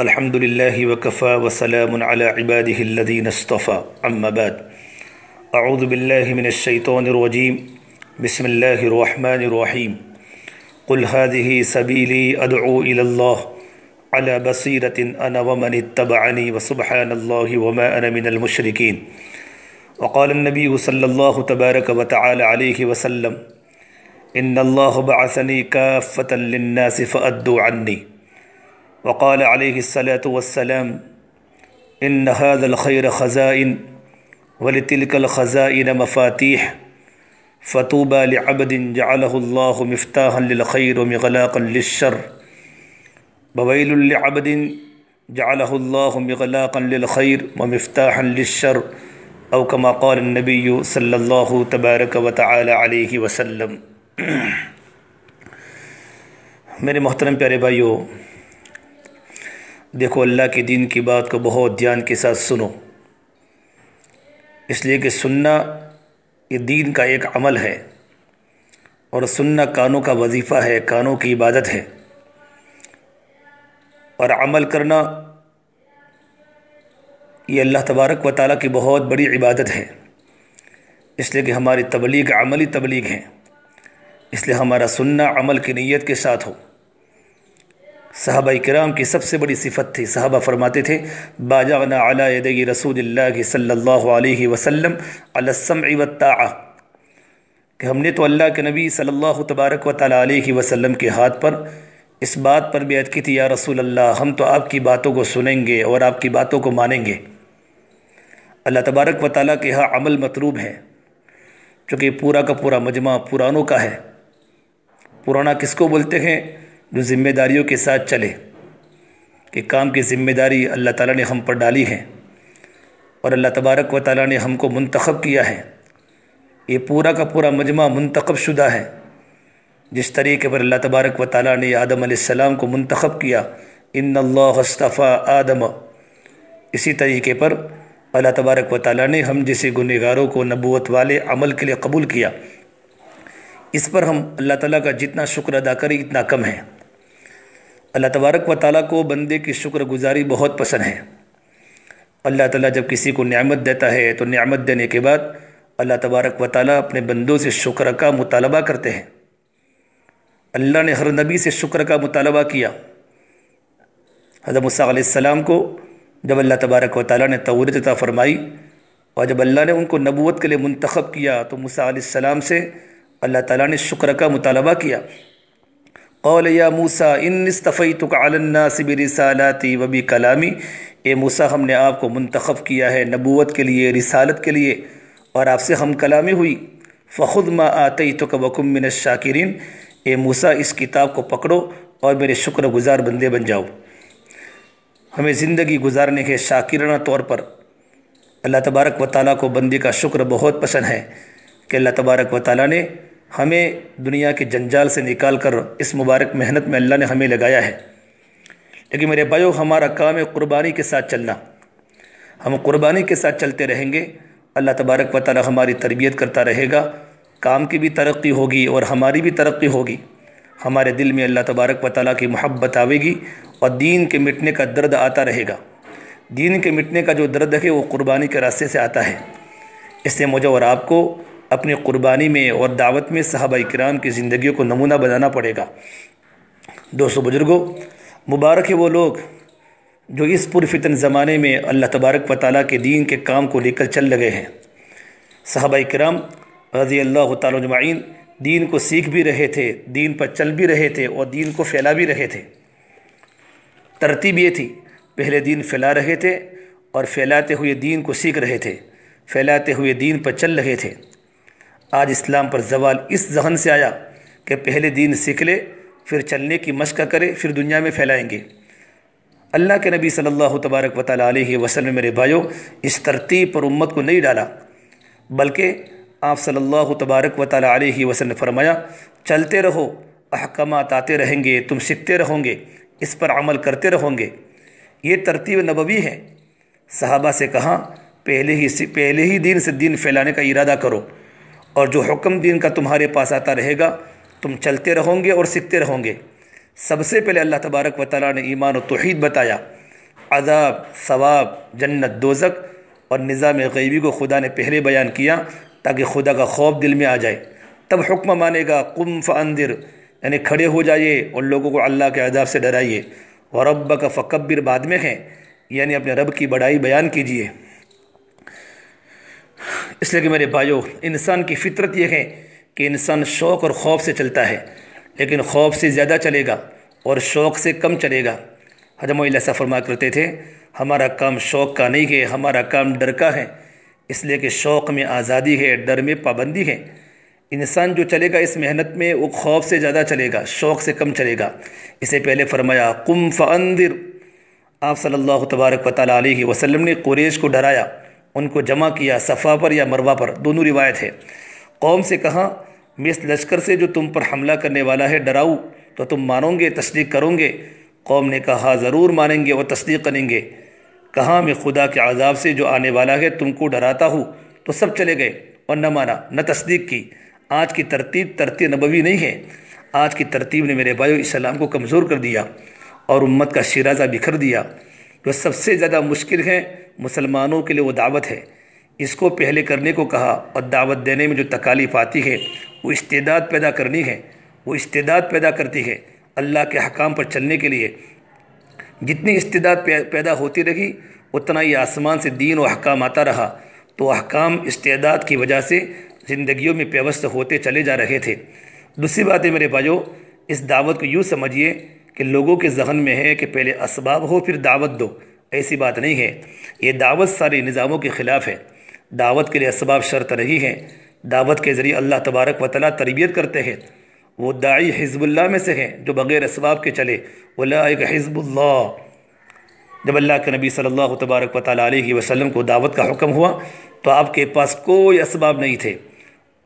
الحمد لله وكفى وسلام على عباده الذين اصطفى. أما بعد أعوذ بالله من الشيطان الرجيم. بسم الله الرحمن الرحيم. قل هذه سبيلي أدعو إلى الله على بصيرة أنا ومن اتبعني وسبحان الله وما أنا من المشركين. وقال النبي صلى الله تبارك وتعالى عليه وسلم إن الله بعثني كافة للناس فأدوا عني. وقال عليه الصلاة والسلام، إن هذا الخير خزائن، ولتلك الخزائن مفاتيح فطوبى لعبد جعله الله مفتاحا للخير ومغلاقا للشر. وويل لعبد جعله الله مغلاقا للخير ومفتاحا للشر، أو كما قال النبي صلى الله تبارك وتعالى عليه وسلم. میرے محترم پیارے بھائیوں دیکھو، اللہ کے دین کی بات کو بہت دھیان کے ساتھ سنو۔ اس لیے کہ سننا یہ دین کا ایک عمل ہے اور سننا کانوں کا وظیفہ ہے، کانوں کی عبادت ہے۔ اور عمل کرنا یہ اللہ تبارک و تعالیٰ کی بہت بڑی عبادت ہے۔ اس لیے کہ ہماری تبلیغ عملی تبلیغ ہیں اس لیے ہمارا سننا عمل کی نیت کے ساتھ ہو۔ صحابہ کرام کی سب سے بڑی صفت تھی۔ صحابہ فرماتے تھے باجاغنا علی یدی رسول اللہ صلی اللہ علیہ وسلم علی السمع والطاعہ. کہ ہم نے تو اللہ کے نبی صلی اللہ تبارک و تعالیٰ علیہ وسلم کے ہاتھ پر اس بات پر بیعت کی تھی، یا رسول اللہ ہم تو آپ کی باتوں کو سنیں گے اور آپ کی باتوں کو مانیں گے۔ اللہ تبارک و تعالیٰ کے ہاں عمل مطلوب ہے، چونکہ پورا کا پورا مجمع پرانوں کا ہے۔ پرانا کس کو بولتے ہیں؟ جو ذمہ داریوں کے ساتھ چلے، کہ کام کی ذمہ داری اللہ تعالیٰ نے ہم پر ڈالی ہے اور اللہ تبارک و تعالیٰ نے ہم کو منتخب کیا ہے۔ یہ پورا کا پورا مجمع منتخب شدہ ہے۔ جس طریقے پر اللہ تبارک و تعالیٰ نے آدم علیہ السلام کو منتخب کیا، ان اللہ اصطفیٰ آدم۔ اسی طریقے پر اللہ تبارک و تعالیٰ نے ہم جیسے گنہگاروں کو نبوت والے عمل کے لیے قبول کیا۔ اس پر ہم اللہ تعالیٰ کا جتنا شکر ادا کریں، اتنا کم ہے۔ اللہ تبارک و تعالیٰ کو بندے کی شکر گزاری بہت پسند ہے۔ اللہ تعالیٰ جب کسی کو نعمت دیتا ہے تو نعمت دینے کے بعد اللہ تبارک و تعالیٰ اپنے بندوں سے شکر کا مطالبہ کرتے ہیں۔ اللہ نے ہر نبی سے شکر کا مطالبہ کیا۔ حضرت مصع علیہ السلام کو جب اللہ تبارک و تعالیٰ نے تورت عطا فرمائی اور جب اللہ نے ان کو نبوت کے لیے منتخب کیا تو مصع علیہ السلام سے اللہ تعالیٰ نے شکر کا مطالبہ کیا۔ قول یا موسیٰ ان استفیتک علی الناس برسالاتی و کلامی اے موسیٰ، ہم نے آپ کو منتخب کیا ہے نبوت کے لیے، رسالت کے لیے، اور آپ سے ہم کلامی ہوئی۔ فخذ ما آتیتک وکم من الشاکرین۔ اے موسیٰ، اس کتاب کو پکڑو اور میرے شکر گزار بندے بن جاؤ۔ ہمیں زندگی گزارنے کے شاکرانہ طور پر اللہ تبارک و تعالیٰ کو بندی کا شکر بہت پسند ہے کہ اللہ تبارک و تعالیٰ نے ہمیں دنیا کے جنجال سے نکال کر اس مبارک محنت میں اللہ نے ہمیں لگایا ہے۔ لیکن میرے بھائیو، ہمارا کام ہے قربانی کے ساتھ چلنا۔ ہم قربانی کے ساتھ چلتے رہیں گے۔ اللہ تبارک و تعالیٰ ہماری تربیت کرتا رہے گا۔ کام کی بھی ترقی ہوگی اور ہماری بھی ترقی ہوگی۔ ہمارے دل میں اللہ تبارک و تعالیٰ کی محبت آئے گی اور دین کے مٹنے کا درد آتا رہے گا۔ دین کے مٹنے کا جو درد ہے، وہ قربانی کے راستے سے آتا ہے۔ اس سے مجھے اور آپ کو اپنی قربانی میں اور دعوت میں صحابہ کرام کی زندگیوں کو نمونہ بنانا پڑے گا۔ دوستو بزرگوں مبارک ہے وہ لوگ جو اس پرفتن زمانے میں اللہ تبارک و تعالیٰ کے دین کے کام کو لے کر چل لگے ہیں۔ صحابہ کرام رضی اللہ تعالیٰ جمعین دین کو سیکھ بھی رہے تھے، دین پر چل بھی رہے تھے اور دین کو پھیلا بھی رہے تھے۔ ترتیب یہ تھی، پہلے دین پھیلا رہے تھے اور پھیلاتے ہوئے دین کو سیکھ رہے تھے، پھیلاتے ہوئے دین پر چل رہے تھے۔ آج اسلام پر زوال اس ذہن سے آیا کہ پہلے دین سیکھ لے پھر چلنے کی مشق کرے، پھر دنیا میں پھیلائیں گے۔ اللہ کے نبی صلی اللہ تبارک و تعالیٰ علیہ وسلم میرے بھائیوں اس ترتیب پر امت کو نہیں ڈالا، بلکہ آپ صلی اللہ تبارک و تعالیٰ علیہ وسلم نے فرمایا، چلتے رہو، احکامات آتے رہیں گے، تم سیکھتے رہو گے، اس پر عمل کرتے رہو گے۔ یہ ترتیب نبوی ہے۔ صحابہ سے کہا، پہلے ہی پہلے ہی دین سے دین پھیلانے کا ارادہ کرو۔ اور جو حکم دین کا تمہارے پاس آتا رہے گا، تم چلتے رہو گے اور سیکھتے رہو گے۔ سب سے پہلے اللہ تبارک و تعالیٰ نے ایمان و توحید بتایا۔ عذاب، ثواب، جنت دوزک اور نظام غیبی کو خدا نے پہلے بیان کیا تاکہ خدا کا خوف دل میں آ جائے۔ تب حکم مانے گا، قم فاندر یعنی کھڑے ہو جائیے اور لوگوں کو اللہ کے عذاب سے ڈرائیے۔ اور رب کا فکبر بعد میں ہیں یعنی اپنے رب کی بڑائی بیان کیجیے۔ اس لیے کہ میرے بھائیوں انسان کی فطرت یہ ہے کہ انسان شوق اور خوف سے چلتا ہے، لیکن خوف سے زیادہ چلے گا اور شوق سے کم چلے گا۔ حضم اللہ ایسا فرما کرتے تھے، ہمارا کام شوق کا نہیں ہے، ہمارا کام ڈر کا ہے۔ اس لیے کہ شوق میں آزادی ہے، ڈر میں پابندی ہے۔ انسان جو چلے گا اس محنت میں، وہ خوف سے زیادہ چلے گا، شوق سے کم چلے گا۔ اسے پہلے فرمایا، قم فاندر۔ آپ صلی اللہ تبارک و تعالیٰ علیہ وسلم نے قریش کو ڈرایا۔ ان کو جمع کیا، صفا پر یا مروہ پر، دونوں روایت ہے قوم سے کہا میں اس لشکر سے جو تم پر حملہ کرنے والا ہے، ڈراؤ، تو تم مانو گے تصدیق کرو گے قوم نے کہا، ضرور مانیں گے اور تصدیق کریں گے۔ کہاں میں خدا کے عذاب سے جو آنے والا ہے، تم کو ڈراتا ہوں۔ تو سب چلے گئے، اور نہ مانا، نہ تصدیق کی۔ آج کی ترتیب ترتیب نبوی نہیں ہے۔ آج کی ترتیب نے میرے بھائیو اسلام کو کمزور کر دیا اور امت کا شیرازہ بکھر دیا۔ جو سب سے زیادہ مشکل ہے مسلمانوں کے لیے وہ دعوت ہے۔ اس کو پہلے کرنے کو کہا اور دعوت دینے میں جو تکالیف آتی ہے، وہ استعداد پیدا کرنی ہے۔ وہ استعداد پیدا کرتی ہے اللہ کے حکام پر چلنے کے لیے۔ جتنی استعداد پیدا ہوتی رہی، اتنا ہی آسمان سے دین و حکام آتا رہا۔ تو احکام استعداد کی وجہ سے زندگیوں میں پیوست ہوتے چلے جا رہے تھے۔ دوسری بات ہے میرے بھائیو، اس دعوت کو یوں سمجھیے کہ لوگوں کے ذہن میں ہے کہ پہلے اسباب ہو، پھر دعوت دو۔ ایسی بات نہیں ہے۔ یہ دعوت سارے نظاموں کے خلاف ہے۔ دعوت کے لیے اسباب شرط نہیں ہے دعوت کے ذریعے اللہ تبارک و تعالیٰ تربیت کرتے ہیں۔ وہ داعی حزب اللہ میں سے ہیں جو بغیر اسباب کے چلے۔ اولئک حزب اللہ۔ جب اللہ کے نبی صلی اللہ تبارک و تعالیٰ علیہ وسلم کو دعوت کا حکم ہوا تو آپ کے پاس کوئی اسباب نہیں تھے۔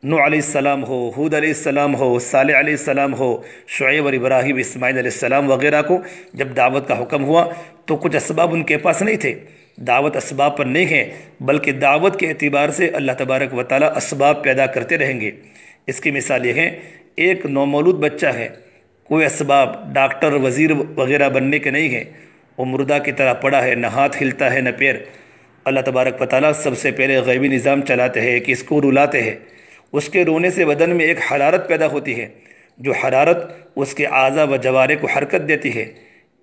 نو علیہ السلام ہو حود علیہ السلام ہو، صالح علیہ السلام ہو، شعیب اور ابراہیم، اسماعیل علیہ السلام وغیرہ کو جب دعوت کا حکم ہوا تو کچھ اسباب ان کے پاس نہیں تھے۔ دعوت اسباب پر نہیں ہے بلکہ دعوت کے اعتبار سے اللہ تبارک و تعالیٰ اسباب پیدا کرتے رہیں گے۔ اس کی مثال یہ ہے، ایک نومولود بچہ ہے، کوئی اسباب ڈاکٹر، وزیر وغیرہ بننے کے نہیں ہے وہ مردہ کی طرح پڑا ہے، نہ ہاتھ ہلتا ہے، نہ پیر۔ اللہ تبارک و تعالیٰ سب سے پہلے غیبی نظام چلاتے ہیں کہ اس کو رلاتے ہیں۔ اس کے رونے سے بدن میں ایک حرارت پیدا ہوتی ہے، جو حرارت اس کے اعضا و جوارے کو حرکت دیتی ہے۔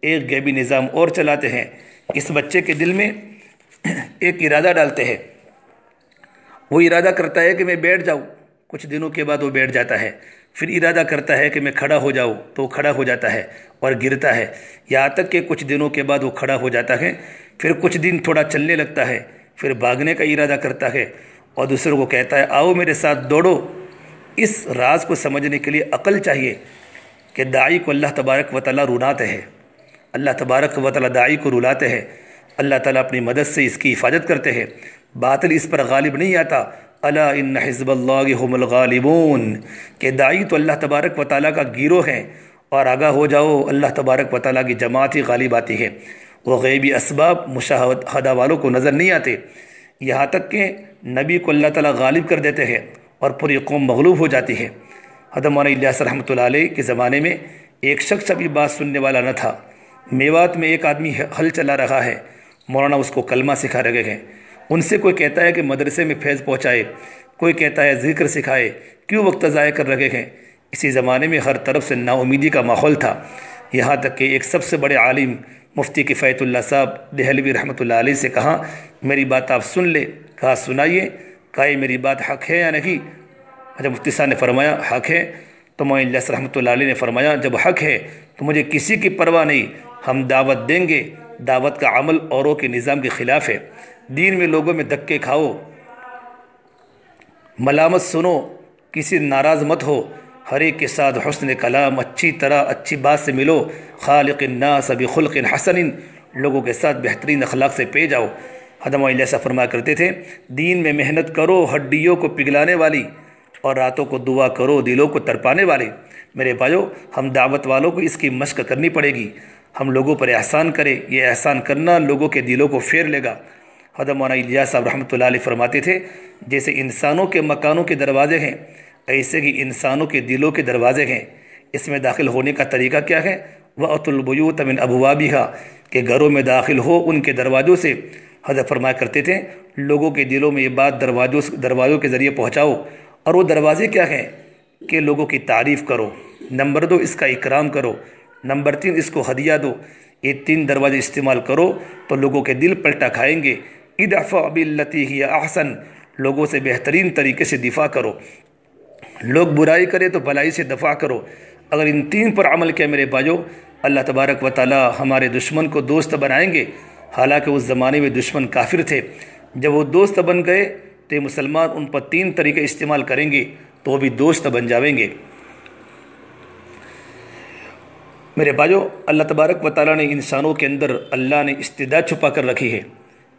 ایک غیبی نظام اور چلاتے ہیں۔ اس بچے کے دل میں ایک ارادہ ڈالتے ہیں۔ وہ ارادہ کرتا ہے کہ میں بیٹھ جاؤں۔ کچھ دنوں کے بعد وہ بیٹھ جاتا ہے۔ پھر ارادہ کرتا ہے کہ میں کھڑا ہو جاؤں، تو وہ کھڑا ہو جاتا ہے اور گرتا ہے۔ یہاں تک کہ کچھ دنوں کے بعد وہ کھڑا ہو جاتا ہے۔ پھر کچھ دن تھوڑا چلنے لگتا ہے۔ پھر بھاگنے کا ارادہ کرتا ہے۔ اور دوسروں کو کہتا ہے، آؤ میرے ساتھ دوڑو۔ اس راز کو سمجھنے کے لیے عقل چاہیے کہ داعی کو اللہ تبارک و تعالیٰ روناتے ہیں۔ اللہ تبارک و تعالیٰ داعی کو رلاتے ہیں۔ اللہ تعالیٰ اپنی مدد سے اس کی حفاظت کرتے ہیں۔ باطل اس پر غالب نہیں آتا۔ اللہ ان حزب اللہ هم الغالبون۔ کہ داعی تو اللہ تبارک و تعالیٰ کا گیرو ہے اور آگاہ ہو جاؤ، اللہ تبارک و تعالیٰ کی جماعت ہی غالب آتی ہے۔ وہ غیبی اسباب، مشاہدہ والوں کو نظر نہیں آتے۔ یہاں تک کہ نبی کو اللہ تعالیٰ غالب کر دیتے ہیں اور پوری قوم مغلوب ہو جاتی ہے۔ حضرت مولانا الیاس رحمۃ اللہ علیہ کے زمانے میں ایک شخص ابھی بات سننے والا نہ تھا۔ میوات میں ایک آدمی حل چلا رہا ہے۔ مولانا اس کو کلمہ سکھا رہے ہیں۔ ان سے کوئی کہتا ہے کہ مدرسے میں فیض پہنچائے۔ کوئی کہتا ہے ذکر سکھائے۔ کیوں وقت ضائع کر رہے ہیں؟ اسی زمانے میں ہر طرف سے نا امیدی کا ماحول تھا۔ یہاں تک کہ ایک سب سے بڑے عالم مفتی کفایت اللہ صاحب دہلوی رحمۃ اللہ علیہ سے کہا، میری بات آپ سن لے۔ کہا سنائیے، کہا یہ میری بات حق ہے یا نہیں؟ جب مفتی صاحب نے فرمایا، حق ہے۔ تو میں اللہ رحمۃ اللہ علیہ نے فرمایا، جب حق ہے تو مجھے کسی کی پرواہ نہیں، ہم دعوت دیں گے۔ دعوت کا عمل اوروں کے نظام کے خلاف ہے۔ دین میں لوگوں میں دھکے کھاؤ۔ ملامت سنو، کسی ناراض مت ہو۔ ہر ایک کے ساتھ حسن کلام، اچھی طرح اچھی بات سے ملو۔ خالق الناس بخلق حسن لوگوں کے ساتھ بہترین اخلاق سے پے جاؤ۔ حدم علیہ فرما کرتے تھے، دین میں محنت کرو، ہڈیوں کو پگلانے والی اور راتوں کو دعا کرو، دلوں کو ترپانے والے۔ میرے بھائیو، ہم دعوت والوں کو اس کی مشق کرنی پڑے گی۔ ہم لوگوں پر احسان کرے، یہ احسان کرنا لوگوں کے دلوں کو پھیر لے گا۔ حدم الیاس صاحب رحمۃ اللہ علیہ فرماتے تھے، جیسے انسانوں کے مکانوں کے دروازے ہیں، ایسے ہی انسانوں کے دلوں کے دروازے ہیں۔ اس میں داخل ہونے کا طریقہ کیا ہے؟ وہ وعت البیوت من ابوابها کہ گھروں میں داخل ہو ان کے دروازوں سے۔ حضرت فرمایا کرتے تھے، لوگوں کے دلوں میں یہ بات دروازوں دروازوں کے ذریعے پہنچاؤ، اور وہ دروازے کیا ہیں؟ کہ لوگوں کی تعریف کرو۔ نمبر دو، اس کا اکرام کرو۔ نمبر تین، اس کو ہدیہ دو۔ یہ تین دروازے استعمال کرو تو لوگوں کے دل پلٹا کھائیں گے۔ ادفع باللتی ہی احسن، لوگوں سے بہترین طریقے سے دفاع کرو۔ لوگ برائی کرے تو بلائی سے دفاع کرو۔ اگر ان تین پر عمل کیا میرے بھائیو، اللہ تبارک و تعالی ہمارے دشمن کو دوست بنائیں گے۔ حالانکہ اس زمانے میں دشمن کافر تھے۔ جب وہ دوست بن گئے تو یہ مسلمان ان پر تین طریقے استعمال کریں گے تو وہ بھی دوست بن جاویں گے۔ میرے بھائیو، اللہ تبارک و تعالیٰ نے انسانوں کے اندر اللہ نے استعداد چھپا کر رکھی ہے۔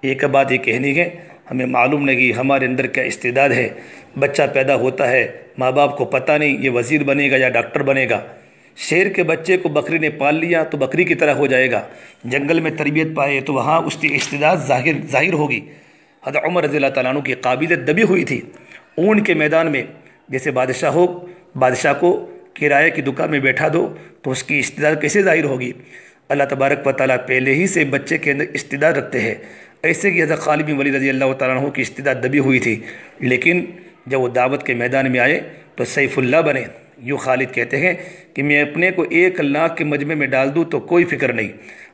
ایک بات یہ کہنی ہے، ہمیں معلوم نہیں کہ ہمارے اندر کیا استعداد ہے۔ بچہ پیدا ہوتا ہے، ماں باپ کو پتہ نہیں یہ وزیر بنے گا یا ڈاکٹر بنے گا۔ شیر کے بچے کو بکری نے پال لیا تو بکری کی طرح ہو جائے گا۔ جنگل میں تربیت پائے تو وہاں اس کی استعداد ظاہر ظاہر ہوگی۔ حضرت عمر رضی اللہ تعالیٰ عنہ کی قابلیت دبی ہوئی تھی۔ اون کے میدان میں جیسے بادشاہ ہو، بادشاہ کو کرائے کی دکان میں بیٹھا دو تو اس کی استداد کیسے ظاہر ہوگی؟ اللہ تبارک و تعالیٰ پہلے ہی سے بچے کے اندر استداد رکھتے ہیں۔ ایسے کہ حضرت خالب ولی رضی اللہ تعالیٰ عنہ کی استداد دبی ہوئی تھی۔ لیکن جب وہ دعوت کے میدان میں آئے تو سیف اللہ بنے۔ یوں خالد کہتے ہیں کہ میں اپنے کو ایک لاکھ کے مجمع میں ڈال دوں تو کوئی فکر نہیں۔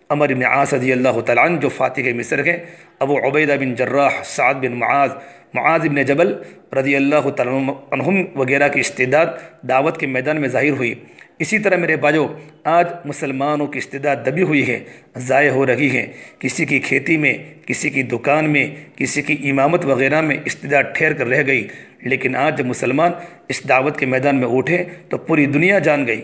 عمر بن عاص رضی اللہ تعالیٰ عنہ، جو فاتح مصر ہیں، ابو عبیدہ بن جراح، سعد بن معاذ معاذ بن جبل رضی اللہ تعالیٰ عنہم وغیرہ کی استعداد دعوت کے میدان میں ظاہر ہوئی۔ اسی طرح میرے باجو آج مسلمانوں کی استعداد دبی ہوئی ہے، ضائع ہو رہی ہے۔ کسی کی کھیتی میں، کسی کی دکان میں، کسی کی امامت وغیرہ میں استعداد ٹھہر کر رہ گئی۔ لیکن آج جب مسلمان اس دعوت کے میدان میں اٹھے تو پوری دنیا جان گئی۔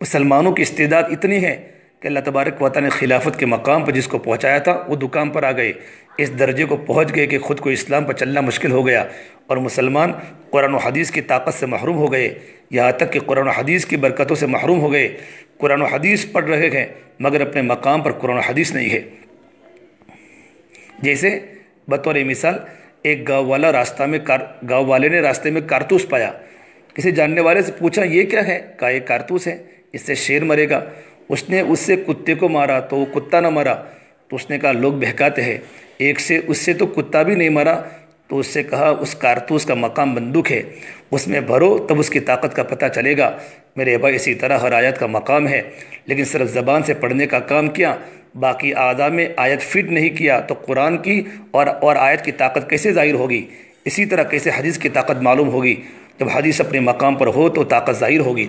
مسلمانوں کی استعداد اتنی ہے کہ اللہ تبارک وطن نے خلافت کے مقام پر جس کو پہنچایا تھا، وہ دکان پر آ گئے۔ اس درجے کو پہنچ گئے کہ خود کو اسلام پر چلنا مشکل ہو گیا اور مسلمان قرآن و حدیث کی طاقت سے محروم ہو گئے۔ یہاں تک کہ قرآن و حدیث کی برکتوں سے محروم ہو گئے۔ قرآن و حدیث پڑھ رہے ہیں مگر اپنے مقام پر قرآن و حدیث نہیں ہے۔ جیسے بطور مثال ایک گاؤں والا راستہ میں کار گاؤں والے نے راستے میں کارتوس پایا۔ کسی جاننے والے سے پوچھا، یہ کیا ہے؟ کہا، یہ کارتوس ہے۔ اس سے شیر مرے گا۔ اس نے اس سے کتے کو مارا تو وہ کتا نہ مرا۔ تو اس نے کہا، لوگ بہکاتے ہیں۔ ایک سے اس سے تو کتا بھی نہیں مرا۔ تو اس سے کہا، اس کارتوس کا مقام بندوق ہے، اس میں بھرو، تب اس کی طاقت کا پتہ چلے گا۔ میرے بھائی، اسی طرح ہر آیت کا مقام ہے، لیکن صرف زبان سے پڑھنے کا کام کیا، باقی اعضاء میں آیت فٹ نہیں کیا۔ تو قرآن کی اور اور آیت کی طاقت کیسے ظاہر ہوگی؟ اسی طرح کیسے حدیث کی طاقت معلوم ہوگی؟ جب حدیث اپنے مقام پر ہو تو طاقت ظاہر ہوگی۔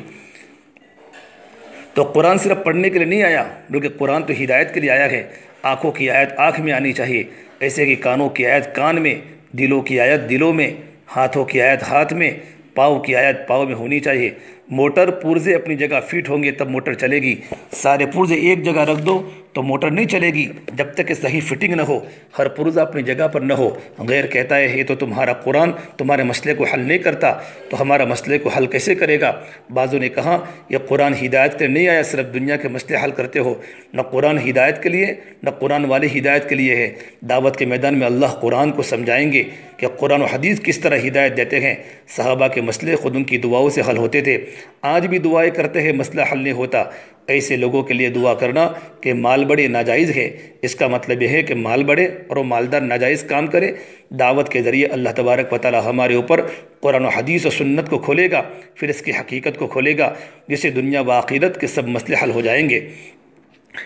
تو قرآن صرف پڑھنے کے لیے نہیں آیا، بلکہ قرآن تو ہدایت کے لیے آیا ہے۔ آنکھوں کی آیت آنکھ میں آنی چاہیے، ایسے کہ کانوں کی آیت کان میں دلوں کی آیت دلوں میں، ہاتھوں کی آیت ہاتھ میں، پاؤں کی آیت پاؤں میں ہونی چاہیے۔ موٹر پرزے اپنی جگہ فٹ ہوں گے تب موٹر چلے گی۔ سارے پرزے ایک جگہ رکھ دو۔ تو موٹر نہیں چلے گی۔ جب تک کہ صحیح فٹنگ نہ ہو، ہر پرزہ اپنی جگہ پر نہ ہو۔ غیر کہتا ہے، یہ تو تمہارا قرآن، تمہارے مسئلے کو حل نہیں کرتا۔ تو ہمارا مسئلے کو حل کیسے کرے گا؟ بعضوں نے کہا، یہ قرآن ہدایت کے نہیں آیا، صرف دنیا کے مسئلے حل کرتے ہو۔ نہ قرآن ہدایت کے لیے، نہ قرآن والے ہدایت کے لیے ہے۔ دعوت کے میدان میں اللہ قرآن کو سمجھائیں گے کہ قرآن و حدیث کس طرح ہدایت دیتے ہیں۔ صحابہ کے مسئلے خود ان کی دعاؤں سے حل ہوتے تھے۔ آج بھی دعائیں کرتے ہیں، مسئلہ حل نہیں ہوتا۔ ایسے لوگوں کے لیے دعا کرنا کہ مال بڑے ناجائز ہے اس کا مطلب یہ ہے کہ مال بڑے اور وہ مالدار ناجائز کام کرے۔ دعوت کے ذریعے اللہ تبارک و تعالی ہمارے اوپر قرآن و حدیث و سنت کو کھولے گا، پھر اس کی حقیقت کو کھولے گا جسے دنیا و عقیدت کے سب مسئلے حل ہو جائیں گے۔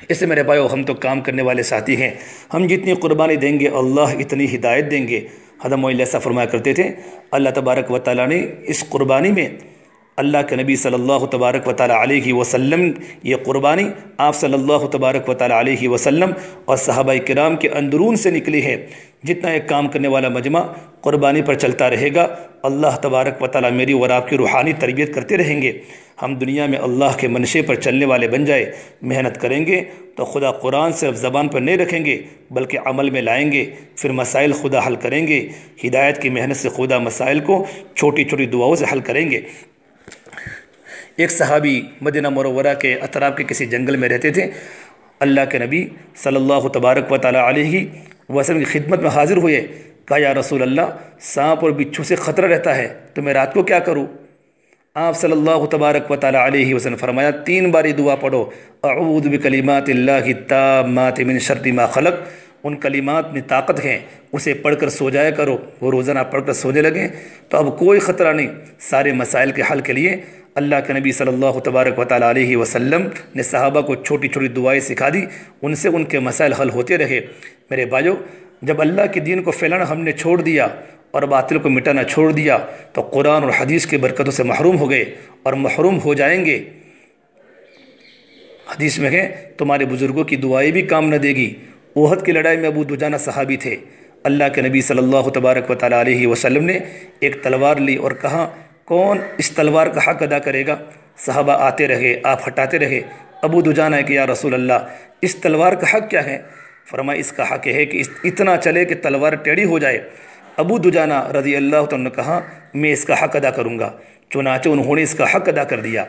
اس سے میرے بھائیو، ہم تو کام کرنے والے ساتھی ہیں۔ ہم جتنی قربانی دیں گے، اللہ اتنی ہدایت دیں گے۔ حضم ایسا فرمایا کرتے تھے، اللہ تبارک و تعالیٰ نے اس قربانی میں اللہ کے نبی صلی اللہ تبارک و تعالیٰ علیہ وسلم، یہ قربانی آپ صلی اللہ تبارک و تعالیٰ علیہ وسلم اور صحابہ کرام کے اندرون سے نکلی ہے۔ جتنا ایک کام کرنے والا مجمع قربانی پر چلتا رہے گا، اللہ تبارک و تعالیٰ میری اور آپ کی روحانی تربیت کرتے رہیں گے۔ ہم دنیا میں اللہ کے منشے پر چلنے والے بن جائے، محنت کریں گے تو خدا قرآن صرف زبان پر نہیں رکھیں گے، بلکہ عمل میں لائیں گے، پھر مسائل خدا حل کریں گے۔ ہدایت کی محنت سے خدا مسائل کو چھوٹی چھوٹی دعاؤں سے حل کریں گے۔ ایک صحابی مدینہ مرورہ کے اطراف کے کسی جنگل میں رہتے تھے۔ اللہ کے نبی صلی اللہ تبارک و تعالیٰ علیہ وسلم کی خدمت میں حاضر ہوئے۔ کہا، یا رسول اللہ، سانپ اور بچھو سے خطرہ رہتا ہے، تو میں رات کو کیا کروں؟ آپ صلی اللہ تبارک و تعالیٰ علیہ وسلم فرمایا، تین باری دعا پڑھو۔ اعوذ بکلمات اللہ التامات من شر ما خلق۔ ان کلمات میں طاقت ہیں اسے پڑھ کر سو جایا کرو۔ وہ روزانہ پڑھ کر سونے لگیں۔ تو اب کوئی خطرہ نہیں، سارے مسائل کے حل کے لیے اللہ کے نبی صلی اللہ تبارک و تعالیٰ علیہ وسلم نے صحابہ کو چھوٹی چھوٹی دعائیں سکھا دی، ان سے ان کے مسائل حل ہوتے رہے۔ میرے بھائیو، جب اللہ کے دین کو پھیلانا ہم نے چھوڑ دیا اور باطل کو مٹانا چھوڑ دیا، تو قرآن اور حدیث کے برکتوں سے محروم ہو گئے اور محروم ہو جائیں گے۔ حدیث میں ہے، تمہارے بزرگوں کی دعائیں بھی کام نہ دے گی۔ اوہد کی لڑائی میں ابو دجانہ صحابی تھے۔ اللہ کے نبی صلی اللہ تبارک و تعالیٰ علیہ وسلم نے ایک تلوار لی اور کہا کون اس تلوار کا حق ادا کرے گا؟ صحابہ آتے رہے، آپ ہٹاتے رہے، ابو دجانہ ہے کہ یا رسول اللہ، اس تلوار کا حق کیا ہے؟ فرمایا، اس کا حق ہے کہ اتنا چلے کہ تلوار ٹیڑھی ہو جائے۔ ابو دجانہ رضی اللہ عنہ نے کہا، میں اس کا حق ادا کروں گا۔ چنانچہ انہوں نے اس کا حق ادا کر دیا۔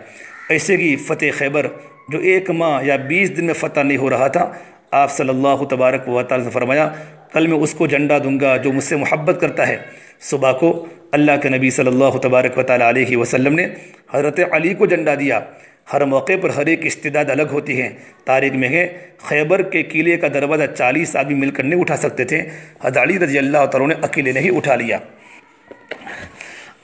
ایسے کی فتح خیبر، جو ایک ماہ یا بیس دن میں فتح نہیں ہو رہا تھا، آپ صلی اللہ تبارک و تعالیٰ نے فرمایا، کل میں اس کو جھنڈا دوں گا جو مجھ سے محبت کرتا ہے۔ صبح کو اللہ کے نبی صلی اللہ تبارک و تعالیٰ علیہ وسلم نے حضرت علی کو جھنڈا دیا۔ ہر موقع پر ہر ایک استداد الگ ہوتی ہے۔ تاریخ میں ہے، خیبر کے قلعے کا دروازہ چالیس آدمی مل کر نہیں اٹھا سکتے تھے۔ حضرت علی رضی اللہ تعالیٰ نے اکیلے نہیں اٹھا لیا۔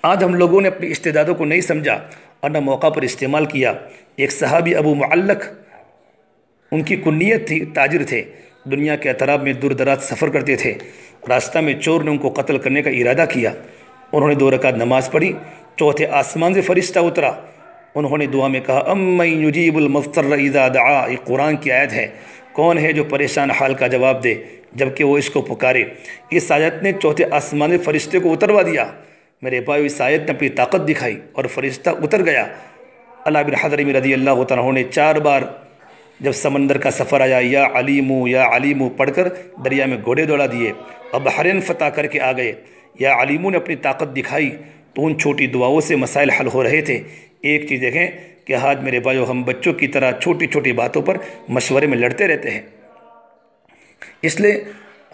آج ہم لوگوں نے اپنی استدادوں کو نہیں سمجھا اور نہ موقع پر استعمال کیا۔ ایک صحابی ابو معلق، ان کی کنیت تھی، تاجر تھے۔ دنیا کے اطراب میں دور دراز سفر کرتے تھے۔ راستہ میں چور نے ان کو قتل کرنے کا ارادہ کیا۔ انہوں نے دو رکعت نماز پڑھی، چوتھے آسمان سے فرشتہ اترا۔ انہوں نے دعا میں کہا ام یجیب المفتر اذا دعا یہ قرآن کی آیت ہے۔ کون ہے جو پریشان حال کا جواب دے، جبکہ وہ اس کو پکارے؟ اس آیت نے چوتھے آسمان فرشتے کو اتروا دیا۔ میرے بھائی اس آیت نے اپنی طاقت دکھائی اور فرشتہ اتر گیا۔ اللہ بن حضرمی رضی اللہ تعالیٰ نے چار بار جب سمندر کا سفر آیا، یا علیمو یا علیمو پڑھ کر دریا میں گھوڑے دوڑا دیے۔ اور بحرین فتح کر کے آ گئے۔ یا علیموں نے اپنی طاقت دکھائی تو ان چھوٹی دعاؤں سے مسائل حل ہو رہے تھے۔ ایک چیز دیکھیں کہ آج میرے بھائیو، ہم بچوں کی طرح چھوٹی چھوٹی باتوں پر مشورے میں لڑتے رہتے ہیں۔ اس لیے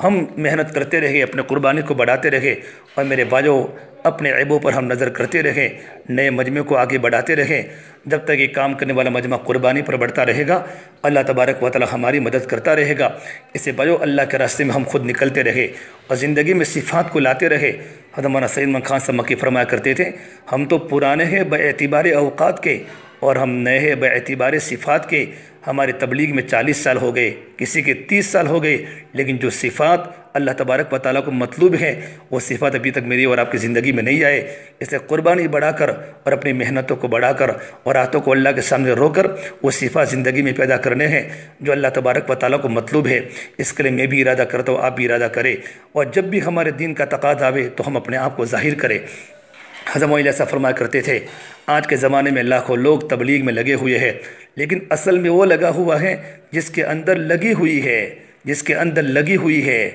ہم محنت کرتے رہے، اپنے قربانی کو بڑھاتے رہے اور میرے باجو اپنے عیبوں پر ہم نظر کرتے رہیں نئے مجمع کو آگے بڑھاتے رہیں جب تک یہ کام کرنے والا مجمع قربانی پر بڑھتا رہے گا، اللہ تبارک و تعالی ہماری مدد کرتا رہے گا۔ اسے بجو اللہ کے راستے میں ہم خود نکلتے رہے اور زندگی میں صفات کو لاتے رہے۔ حضرت سعید من خان سمکی فرمایا کرتے تھے، ہم تو پرانے ہیں بے اعتبار اوقات کے اور ہم نئے ہیں بے اعتبار صفات کے۔ ہماری تبلیغ میں چالیس سال ہو گئے، کسی کے تیس سال ہو گئے، لیکن جو صفات اللہ تبارک و تعالیٰ کو مطلوب ہیں، وہ صفات ابھی تک میری اور آپ کی زندگی میں نہیں آئے۔ اسے قربانی بڑھا کر اور اپنی محنتوں کو بڑھا کر اور آتوں کو اللہ کے سامنے رو کر وہ صفات زندگی میں پیدا کرنے ہیں جو اللہ تبارک و تعالیٰ کو مطلوب ہے۔ اس کے لیے میں بھی ارادہ کرتا ہوں، آپ بھی ارادہ کرے اور جب بھی ہمارے دین کا تقاض آوے تو ہم اپنے آپ کو ظاہر کریں۔ حضم ایسا فرمایا کرتے تھے، آج کے زمانے میں لاکھوں لوگ تبلیغ میں لگے ہوئے ہیں۔ لیکن اصل میں وہ لگا ہوا ہے جس کے اندر لگی ہوئی ہے، جس کے اندر لگی ہوئی ہے۔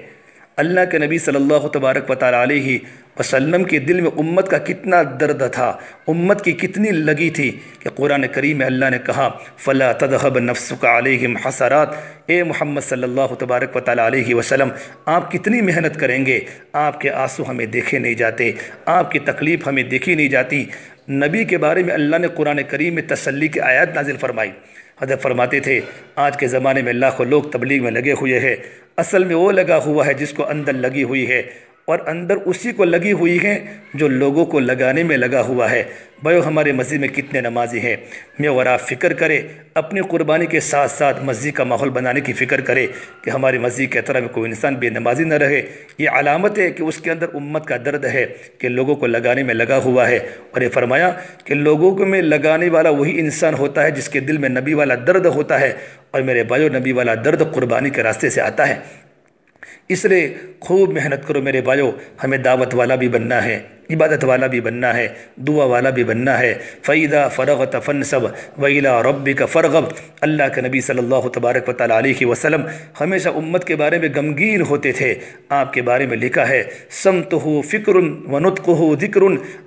اللہ کے نبی صلی اللہ تبارک و تعالیٰ علیہ وسلم کے دل میں امت کا کتنا درد تھا، امت کی کتنی لگی تھی کہ قرآن کریم میں اللہ نے کہا، فلا تذهب نفسك علیہم حسرات۔ اے محمد صلی اللہ تبارک و تعالیٰ علیہ وسلم، آپ کتنی محنت کریں گے؟ آپ کے آنسو ہمیں دیکھے نہیں جاتے، آپ کی تکلیف ہمیں دیکھی نہیں جاتی۔ نبی کے بارے میں اللہ نے قرآن کریم میں تسلی کی آیات نازل فرمائی۔ حضرت فرماتے تھے، آج کے زمانے میں لاکھوں لوگ تبلیغ میں لگے ہوئے ہیں۔ اصل میں وہ لگا ہوا ہے جس کو اندر لگی ہوئی ہے۔ اور اندر اسی کو لگی ہوئی ہیں جو لوگوں کو لگانے میں لگا ہوا ہے۔ بھائیو، ہمارے مسجد میں کتنے نمازی ہیں۔ میں اور فکر کرے اپنی قربانی کے ساتھ ساتھ مسجد کا ماحول بنانے کی فکر کرے کہ ہماری مسجد کے طرح میں کوئی انسان بے نمازی نہ رہے۔ یہ علامت ہے کہ اس کے اندر امت کا درد ہے کہ لوگوں کو لگانے میں لگا ہوا ہے۔ اور یہ فرمایا کہ لوگوں کو میں لگانے والا وہی انسان ہوتا ہے جس کے دل میں نبی والا درد ہوتا ہے۔ اور میرے بھائیو، نبی والا درد قربانی کے راستے سے آتا ہے۔ اس لیے خوب محنت کرو میرے بھائیو ہمیں دعوت والا بھی بننا ہے۔ عبادت والا بھی بننا ہے، دعا والا بھی بننا ہے۔ فعیدہ فرغت فنصب ویلا ربی کا فرغب اللہ کے نبی صلی اللہ تبارک و تعالیٰ علیہ وسلم ہمیشہ امت کے بارے میں غمگین ہوتے تھے۔ آپ کے بارے میں لکھا ہے سمت ہو فکر و نطق ہو ذکر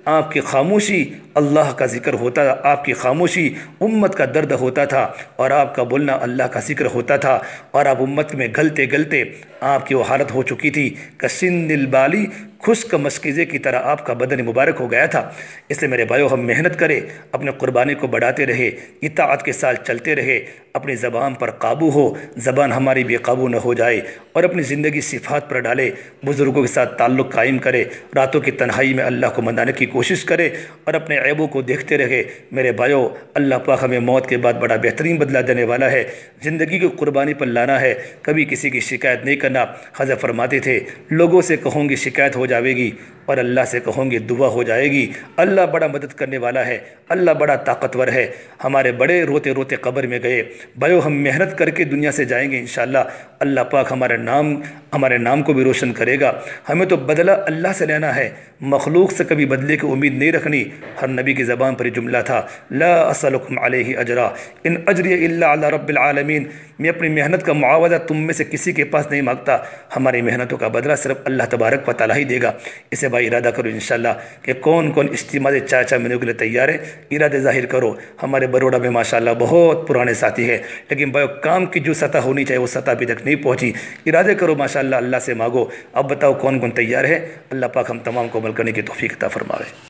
آپ کی خاموشی اللہ کا ذکر ہوتا، آپ کی خاموشی امت کا درد ہوتا تھا۔ اور آپ کا بولنا اللہ کا ذکر ہوتا تھا۔ اور آپ امت میں گلتے گلتے آپ کی وہ حالت ہو چکی تھی۔ کہ سن دل بالی خشک مسکیزے کی طرح آپ کا بدن مبارک ہو گیا تھا۔ اس لیے میرے بھائیو، ہم محنت کرے اپنے قربانی کو بڑھاتے رہے اطاعت کے ساتھ چلتے رہے اپنی زبان پر قابو ہو، زبان ہماری بے قابو نہ ہو جائے۔ اور اپنی زندگی صفات پر ڈالے، بزرگوں کے ساتھ تعلق قائم کرے، راتوں کی تنہائی میں اللہ کو منانے کی کوشش کرے اور اپنے عیبوں کو دیکھتے رہے۔ میرے بھائیو، اللہ پاک ہمیں موت کے بعد بڑا بہترین بدلہ دینے والا ہے۔ زندگی کو قربانی پر لانا ہے، کبھی کسی کی شکایت نہیں کرنا۔ حضرت فرماتے تھے، لوگوں سے کہوں گی شکایت ہو جاوے گی۔ اور اللہ سے کہوں گی دعا ہو جائے گی۔ اللہ بڑا مدد کرنے والا ہے۔ اللہ بڑا طاقتور ہے۔ ہمارے بڑے روتے روتے قبر میں گئے۔ بھائیو، ہم محنت کر کے دنیا سے جائیں گے انشاءاللہ۔ اللہ پاک ہمارے نام ہمارے نام کو بھی روشن کرے گا۔ ہمیں تو بدلہ اللہ سے لینا ہے۔ مخلوق سے کبھی بدلے کی امید نہیں رکھنی۔ ہر نبی کی زبان پر جملہ تھا۔ لا اسلکم علیہ اجرا ان اجری اللہ علی رب العالمین۔ میں اپنی محنت کا معاوضہ تم میں سے کسی کے پاس نہیں مانگتا۔ ہماری محنتوں کا بدلہ صرف اللہ تبارک و تعالیٰ ہی دے گا۔ اسے مرتبہ ارادہ کرو انشاءاللہ کہ کون کون اجتماع چائے مینو کے لیے تیار ہے ارادے ظاہر کرو۔ ہمارے بروڑا میں ماشاءاللہ بہت پرانے ساتھی ہے لیکن بھائیو کام کی جو سطح ہونی چاہیے وہ سطح ابھی تک نہیں پہنچی۔ ارادے کرو ماشاءاللہ اللہ سے مانگو۔ اب بتاؤ کون کون تیار ہے۔ اللہ پاک ہم تمام کو عمل کرنے کی توفیق عطا فرماوے۔